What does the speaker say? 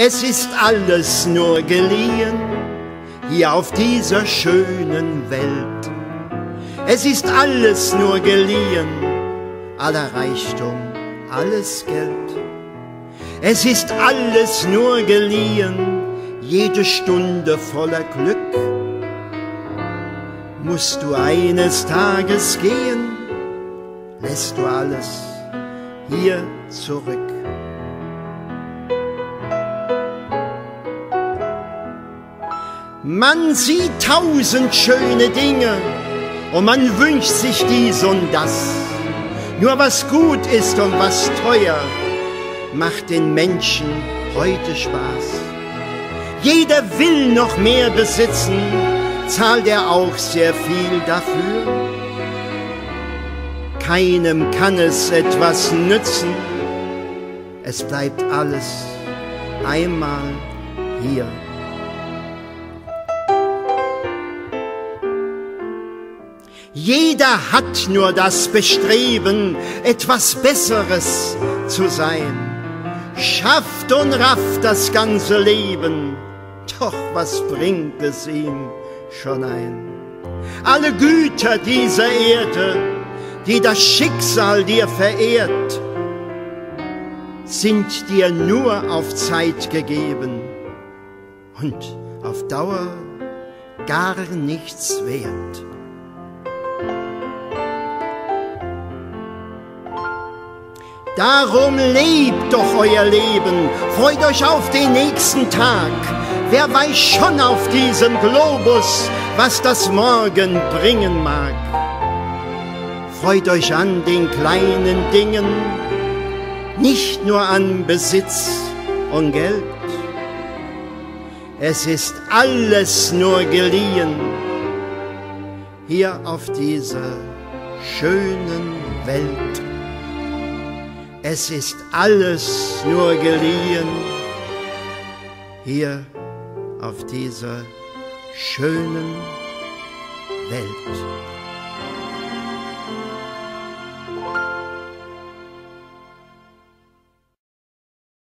Es ist alles nur geliehen, hier auf dieser schönen Welt. Es ist alles nur geliehen, aller Reichtum, alles Geld. Es ist alles nur geliehen, jede Stunde voller Glück. Musst du eines Tages gehen, lässt du alles hier zurück. Man sieht tausend schöne Dinge und man wünscht sich dies und das. Nur was gut ist und was teuer, macht den Menschen heute Spaß. Jeder will noch mehr besitzen, zahlt er auch sehr viel dafür. Keinem kann es etwas nützen, es bleibt alles einmal hier. Jeder hat nur das Bestreben, etwas Besseres zu sein. Schafft und rafft das ganze Leben, doch was bringt es ihm schon ein? Alle Güter dieser Erde, die das Schicksal dir verehrt, sind dir nur auf Zeit gegeben und auf Dauer gar nichts wert. Darum lebt doch euer Leben, freut euch auf den nächsten Tag. Wer weiß schon auf diesem Globus, was das Morgen bringen mag. Freut euch an den kleinen Dingen, nicht nur an Besitz und Geld. Es ist alles nur geliehen, hier auf dieser schönen Welt. Es ist alles nur geliehen hier auf dieser schönen Welt.